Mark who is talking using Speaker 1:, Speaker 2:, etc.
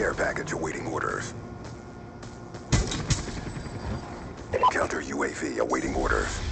Speaker 1: care package awaiting orders. Counter UAV awaiting orders.